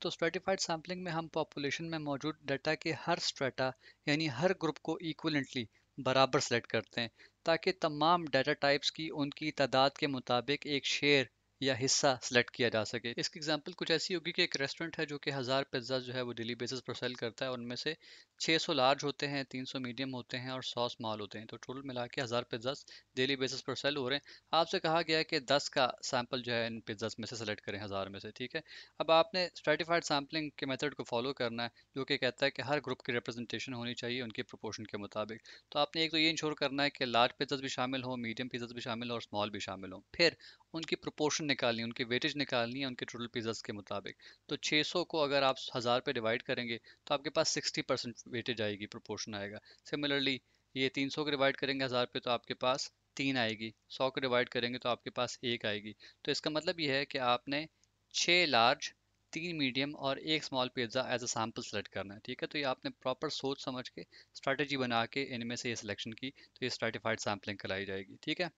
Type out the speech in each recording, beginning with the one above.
तो stratified sampling में हम पॉपुलेशन में मौजूद डाटा के हर स्ट्रेटा यानी हर ग्रुप को इक्वलेंटली बराबर सेलेक्ट करते हैं, ताकि तमाम डाटा टाइप्स की, उनकी तादाद के मुताबिक एक शेयर या हिस्सा सेलेक्ट किया जा सके। इसकी एग्जांपल कुछ ऐसी होगी कि एक रेस्टोरेंट है जो कि हज़ार पिज़्ज़ा जो है वो डेली बेसिस पर सेल करता है उनमें से 600 लार्ज होते हैं 300 मीडियम होते हैं और 100 स्मॉल होते हैं। तो टोटल मिला के हज़ार पिज़्ज़ा डेली बेसिस पर सेल हो रहे हैं। आपसे कहा गया है कि 10 का सैंपल जो है इन पिज़्ज़ा में से सेलेक्ट करें हज़ार में से, ठीक है? अब आपने स्ट्रेटिफाइड सैम्पलिंग के मेथड को फॉलो करना है, जो कि कहता है कि हर ग्रुप की रिप्रेजेंटेशन होनी चाहिए उनके प्रोपोर्शन के मुताबिक। तो आपने एक तो ये इंश्योर करना है कि लार्ज पिज़्ज़ा भी शामिल हो मीडियम पिज़्ज़ा भी शामिल हो और स्मॉल भी शामिल हो। फिर उनकी प्रोपोर्शन निकालनी है उनकी वेटेज निकालनी है उनके टोटल पिज़्ज़ास के मुताबिक। तो 600 को अगर आप हज़ार पे डिवाइड करेंगे तो आपके पास 60 परसेंट वेटेज आएगी प्रोपोर्शन आएगा। सिमिलरली ये 300 को डिवाइड करेंगे हज़ार पे तो आपके पास तीन आएगी। 100 को डिवाइड करेंगे तो आपके पास एक आएगी। तो इसका मतलब ये है कि आपने छः लार्ज तीन मीडियम और एक small pizza as a sample select करना है, ठीक है? तो ये आपने प्रॉपर सोच समझ के स्ट्रैटेजी बना के इनमें से ये सिलेक्शन की तो ये स्ट्रेटिफाइड सैम्पलिंग कराई जाएगी, ठीक है?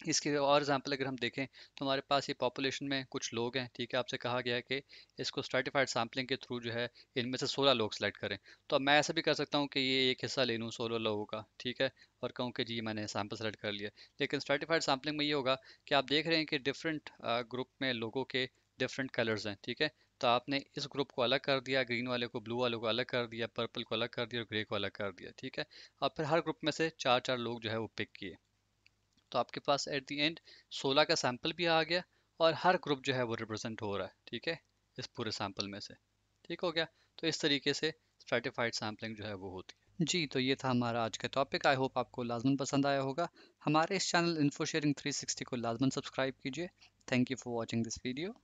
इसकी और एग्जांपल अगर हम देखें तो हमारे पास ये पॉपुलेशन में कुछ लोग हैं, ठीक है, आपसे कहा गया है कि इसको स्ट्रेटिफाइड सैम्पलिंग के थ्रू जो है, इनमें से 16 लोग सेलेक्ट करें। तो अब मैं ऐसा भी कर सकता हूँ कि ये एक हिस्सा ले लूँ, सोलह लोगों का, ठीक है, और कहूँ कि जी, मैंने सैंपल सेलेक्ट कर लिया। लेकिन स्ट्रेटिफाइड सैम्पलिंग में ये होगा कि आप देख रहे हैं कि डिफरेंट ग्रुप में लोगों के डिफरेंट कलर्स हैं, ठीक है तो आपने इस ग्रुप को अलग कर दिया ग्रीन वाले को ब्लू वाले को अलग कर दिया पर्पल को अलग कर दिया और ग्रे को अलग कर दिया, ठीक है। और फिर हर ग्रुप में से चार चार लोग जो है वो पिक किए। तो आपके पास एट दी एंड 16 का सैंपल भी आ गया और हर ग्रुप जो है वो रिप्रेजेंट हो रहा है, ठीक है? इस पूरे सैंपल में से, ठीक हो गया? तो इस तरीके से स्ट्रेटिफाइड सैम्पलिंग जो है वो होती है। जी तो ये था हमारा आज का टॉपिक आई होप आपको लाजमन पसंद आया होगा। हमारे इस चैनल इन्फो शेयरिंग 360 को लाजमन सब्सक्राइब कीजिए। Thank you for watching this video